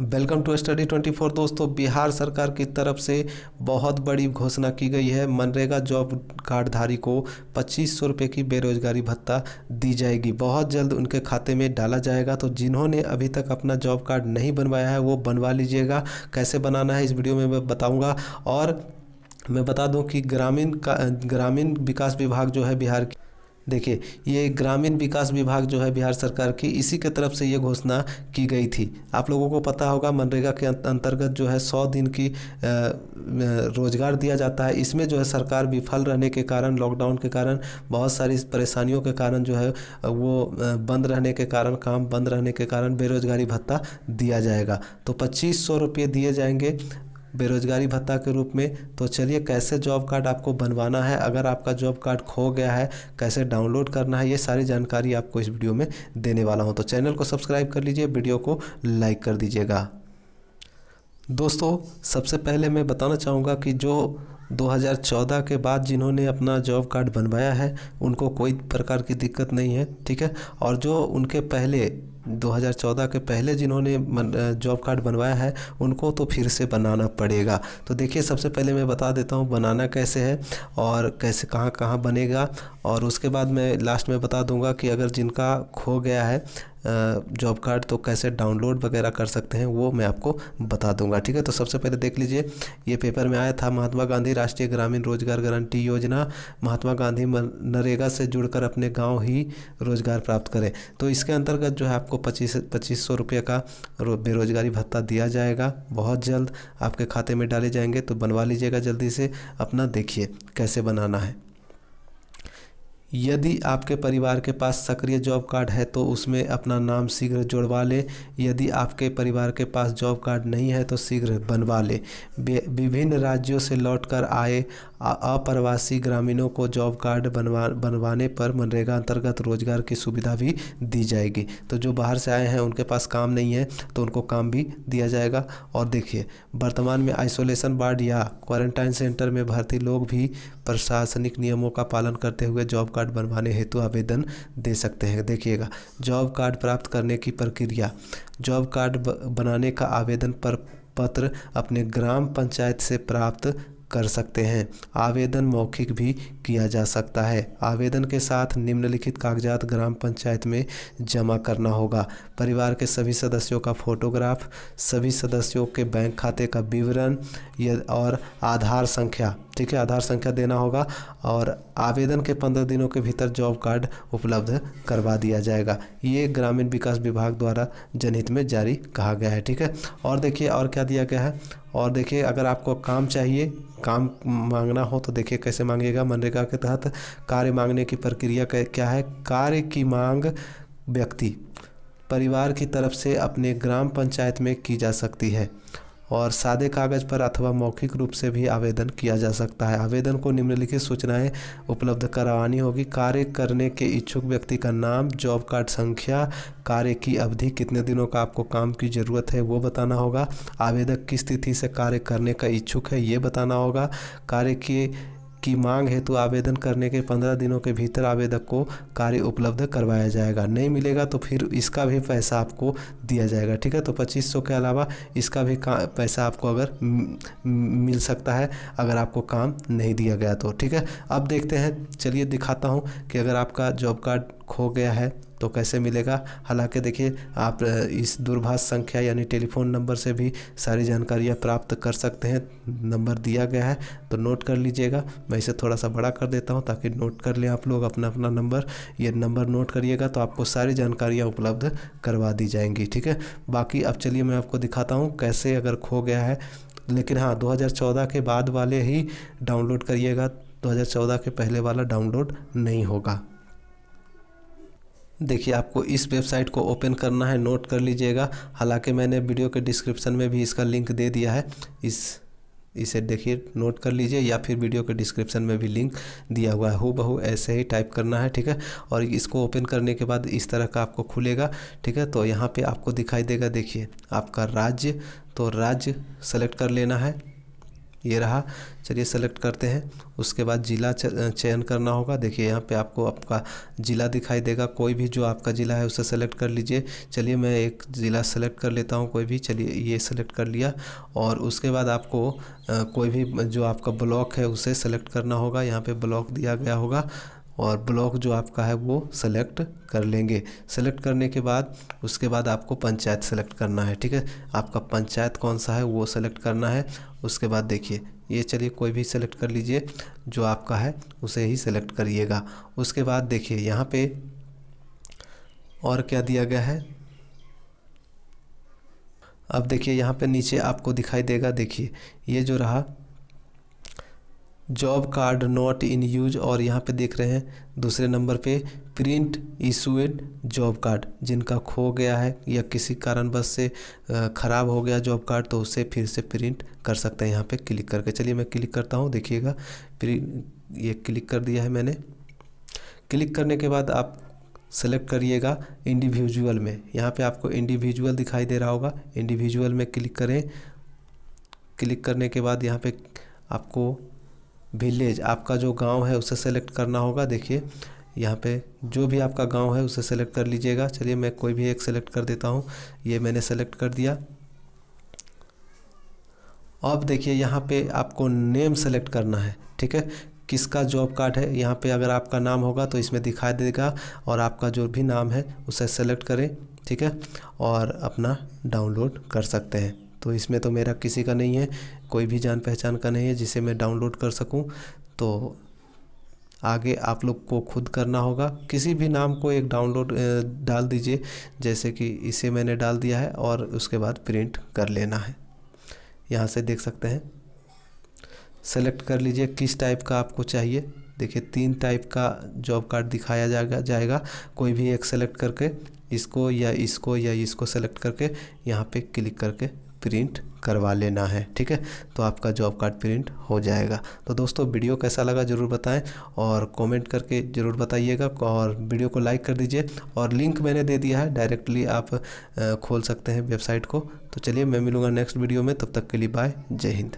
Welcome to study 24 दोस्तों, बिहार सरकार की तरफ़ से बहुत बड़ी घोषणा की गई है। मनरेगा जॉब कार्डधारी को पच्चीस सौ रुपये की बेरोजगारी भत्ता दी जाएगी। बहुत जल्द उनके खाते में डाला जाएगा। तो जिन्होंने अभी तक अपना जॉब कार्ड नहीं बनवाया है, वो बनवा लीजिएगा। कैसे बनाना है, इस वीडियो में मैं बताऊँगा। और मैं बता दूँ कि ग्रामीण का, ग्रामीण विकास विभाग जो है बिहार की देखिए, ये ग्रामीण विकास विभाग जो है बिहार सरकार की, इसी के तरफ़ से ये घोषणा की गई थी। आप लोगों को पता होगा, मनरेगा के अंतर्गत जो है सौ दिन की रोज़गार दिया जाता है। इसमें जो है सरकार विफल रहने के कारण लॉकडाउन के कारण, बहुत सारी परेशानियों के कारण जो है, वो बंद रहने के कारण, काम बंद रहने के कारण बेरोज़गारी भत्ता दिया जाएगा। तो पच्चीस सौ रुपये दिए जाएँगे बेरोजगारी भत्ता के रूप में तो चलिए कैसे जॉब कार्ड आपको बनवाना है, अगर आपका जॉब कार्ड खो गया है, कैसे डाउनलोड करना है, ये सारी जानकारी आपको इस वीडियो में देने वाला हूँ। तो चैनल को सब्सक्राइब कर लीजिए वीडियो को लाइक कर दीजिएगा। दोस्तों, सबसे पहले मैं बताना चाहूँगा कि जो 2014 के बाद जिन्होंने अपना जॉब कार्ड बनवाया है, उनको कोई प्रकार की दिक्कत नहीं है, ठीक है? और जो उनके पहले 2014 के पहले जिन्होंने जॉब कार्ड बनवाया है, उनको तो फिर से बनाना पड़ेगा। तो देखिए, सबसे पहले मैं बता देता हूँ, बनाना कैसे है और कैसे, कहाँ कहाँ बनेगा। और उसके बाद मैं, लास्ट में बता दूँगा कि अगर जिनका खो गया है जॉब कार्ड तो कैसे डाउनलोड वगैरह कर सकते हैं, वो मैं आपको बता दूँगा, ठीक है? तो सबसे पहले देख लीजिए, ये पेपर में आया था महात्मा गांधी राष्ट्रीय ग्रामीण रोज़गार गारंटी योजना। महात्मा गांधी नरेगा से जुड़कर अपने गाँव ही रोज़गार प्राप्त करें। तो इसके अंतर्गत जो है आपको पच्चीस पच्चीस सौ रुपये का बेरोजगारी भत्ता दिया जाएगा। बहुत जल्द आपके खाते में डाले जाएँगे तो बनवा लीजिएगा जल्दी से। अपना देखिए कैसे बनाना है। यदि आपके परिवार के पास सक्रिय जॉब कार्ड है तो उसमें अपना नाम शीघ्र जोड़वा ले। यदि आपके परिवार के पास जॉब कार्ड नहीं है तो शीघ्र बनवा ले। विभिन्न राज्यों से लौटकर आए अप्रवासी ग्रामीणों को जॉब कार्ड बनवा, बनवाने पर मनरेगा अंतर्गत रोज़गार की सुविधा भी दी जाएगी। तो जो बाहर से आए हैं, उनके पास काम नहीं है तो उनको काम भी दिया जाएगा। और देखिए, वर्तमान में आइसोलेशन वार्ड या क्वारंटाइन सेंटर में भर्ती लोग भी प्रशासनिक नियमों का पालन करते हुए जॉब कार्ड बनवाने हेतु आवेदन दे सकते हैं। देखिएगा, जॉब कार्ड प्राप्त करने की प्रक्रिया। जॉब कार्ड बनाने का आवेदन पर पत्र अपने ग्राम पंचायत से प्राप्त कर सकते हैं। आवेदन मौखिक भी किया जा सकता है। आवेदन के साथ निम्नलिखित कागजात ग्राम पंचायत में जमा करना होगा। परिवार के सभी सदस्यों का फोटोग्राफ, सभी सदस्यों के बैंक खाते का विवरण और आधार संख्या, ठीक है, आधार संख्या देना होगा और आवेदन के पंद्रह दिनों के भीतर जॉब कार्ड उपलब्ध करवा दिया जाएगा। ये ग्रामीण विकास विभाग द्वारा जनहित में जारी कहा गया है, ठीक है। और देखिए, और क्या दिया गया है? और देखिए, अगर आपको काम चाहिए, काम मांगना हो तो देखिए कैसे मांगेगा। मनरेगा के तहत कार्य मांगने की प्रक्रिया क्या है? कार्य की मांग व्यक्ति, परिवार की तरफ़ से अपने ग्राम पंचायत में की जा सकती है। और सादे कागज़ पर अथवा मौखिक रूप से भी आवेदन किया जा सकता है। आवेदन को निम्नलिखित सूचनाएँ उपलब्ध करवानी होगी। कार्य करने के इच्छुक व्यक्ति का नाम, जॉब कार्ड संख्या, कार्य की अवधि, कितने दिनों का आपको काम की ज़रूरत है, वो बताना होगा। आवेदक किस तिथि से कार्य करने का इच्छुक है, ये बताना होगा। कार्य के की मांग हेतु आवेदन करने के पंद्रह दिनों के भीतर आवेदक को कार्य उपलब्ध करवाया जाएगा। नहीं मिलेगा तो फिर इसका भी पैसा आपको दिया जाएगा, ठीक है? तो पच्चीस सौ के अलावा इसका भी पैसा आपको अगर मिल सकता है, अगर आपको काम नहीं दिया गया तो ठीक है? अब देखते हैं, चलिए दिखाता हूँ कि अगर आपका जॉब कार्ड खो गया है तो कैसे मिलेगा? हालाँकि देखिए, आप इस दूरभाष संख्या यानी टेलीफोन नंबर से भी सारी जानकारियाँ प्राप्त कर सकते हैं। नंबर दिया गया है तो नोट कर लीजिएगा। मैं इसे थोड़ा सा बड़ा कर देता हूँ ताकि नोट कर लें आप लोग अपना अपना नंबर। ये नंबर नोट करिएगा तो आपको सारी जानकारियाँ उपलब्ध करवा दी जाएँगी, ठीक है? बाकी अब चलिए मैं आपको दिखाता हूँ कैसे अगर खो गया है। लेकिन हाँ 2014 के बाद वाले ही डाउनलोड करिएगा। 2014 के पहले वाला डाउनलोड नहीं होगा। देखिए, आपको इस वेबसाइट को ओपन करना है, नोट कर लीजिएगा। हालाँकि मैंने वीडियो के डिस्क्रिप्शन में भी इसका लिंक दे दिया है। इस, इसे देखिए, नोट कर लीजिए या फिर वीडियो के डिस्क्रिप्शन में भी लिंक दिया हुआ है। हो बहु ऐसे ही टाइप करना है, ठीक है? और इसको ओपन करने के बाद इस तरह का आपको खुलेगा, ठीक है? तो यहाँ पे आपको दिखाई देगा, देखिए, आपका राज्य तो राज्य सेलेक्ट कर लेना है। ये रहा। चलिए सेलेक्ट करते हैं। उसके बाद ज़िला चयन करना होगा। देखिए यहाँ पे आपको आपका ज़िला दिखाई देगा। कोई भी जो आपका ज़िला है उसे सेलेक्ट कर लीजिए। चलिए मैं एक ज़िला सेलेक्ट कर लेता हूँ। कोई भी, चलिए ये सेलेक्ट कर लिया। और उसके बाद आपको कोई भी जो आपका ब्लॉक है उसे सेलेक्ट करना होगा। यहाँ पर ब्लॉक दिया गया होगा। और ब्लॉक जो आपका है वो सेलेक्ट कर लेंगे। सेलेक्ट करने के बाद, उसके बाद आपको पंचायत सेलेक्ट करना है, ठीक है? आपका पंचायत कौन सा है, वो सेलेक्ट करना है। उसके बाद देखिए, ये चलिए कोई भी सेलेक्ट कर लीजिए, जो आपका है, उसे ही सेलेक्ट करिएगा। उसके बाद देखिए, यहाँ पे और क्या दिया गया है? अब देखिए, यहाँ पे नीचे आपको दिखाई देगा, देखिए, ये जो रहा job card not in use और यहाँ पे देख रहे हैं, दूसरे नंबर पे प्रिंट इशूड जॉब कार्ड जिनका खो गया है या किसी कारणवश से ख़राब हो गया जॉब कार्ड तो उसे फिर से प्रिंट कर सकते हैं। यहाँ पे क्लिक करके, चलिए मैं क्लिक करता हूँ, देखिएगा। ये क्लिक कर दिया है मैंने। क्लिक करने के बाद आप सेलेक्ट करिएगा इंडिविजुअल में। यहाँ पे आपको इंडिविजुअल दिखाई दे रहा होगा। इंडिविजुअल में क्लिक करें। क्लिक करने के बाद यहाँ पे आपको विलेज आपका जो गाँव है उसे सेलेक्ट करना होगा। देखिए, यहाँ पे जो भी आपका गाँव है उसे सेलेक्ट कर लीजिएगा। चलिए, मैं कोई भी एक सेलेक्ट कर देता हूँ। ये मैंने सेलेक्ट कर दिया। अब देखिए, यहाँ पे आपको नेम सेलेक्ट करना है, ठीक है? किसका जॉब कार्ड है? यहाँ पे अगर आपका नाम होगा तो इसमें दिखाई देगा और आपका जो भी नाम है उसे सेलेक्ट करें, ठीक है? और अपना डाउनलोड कर सकते हैं। तो इसमें तो मेरा किसी का नहीं है। कोई भी जान पहचान का नहीं है, जिसे मैं डाउनलोड कर सकूँ तो आगे आप लोग को खुद करना होगा। किसी भी नाम को एक डाउनलोड डाल दीजिए, जैसे कि इसे मैंने डाल दिया है और उसके बाद प्रिंट कर लेना है। यहाँ से देख सकते हैं। सेलेक्ट कर लीजिए, किस टाइप का आपको चाहिए। देखिए, तीन टाइप का जॉब कार्ड दिखाया जाएगा जाएगा। कोई भी एक सेलेक्ट करके, इसको या इसको या इसको सेलेक्ट करके, यहाँ पे क्लिक करके प्रिंट करवा लेना है, ठीक है? तो आपका जॉब कार्ड प्रिंट हो जाएगा। तो दोस्तों, वीडियो कैसा लगा ज़रूर बताएँ और कमेंट करके ज़रूर बताइएगा और वीडियो को लाइक कर दीजिए और लिंक मैंने दे दिया है डायरेक्टली आप खोल सकते हैं वेबसाइट को। तो चलिए, मैं मिलूँगा नेक्स्ट वीडियो में, तब तक के लिए बाय जय हिंद।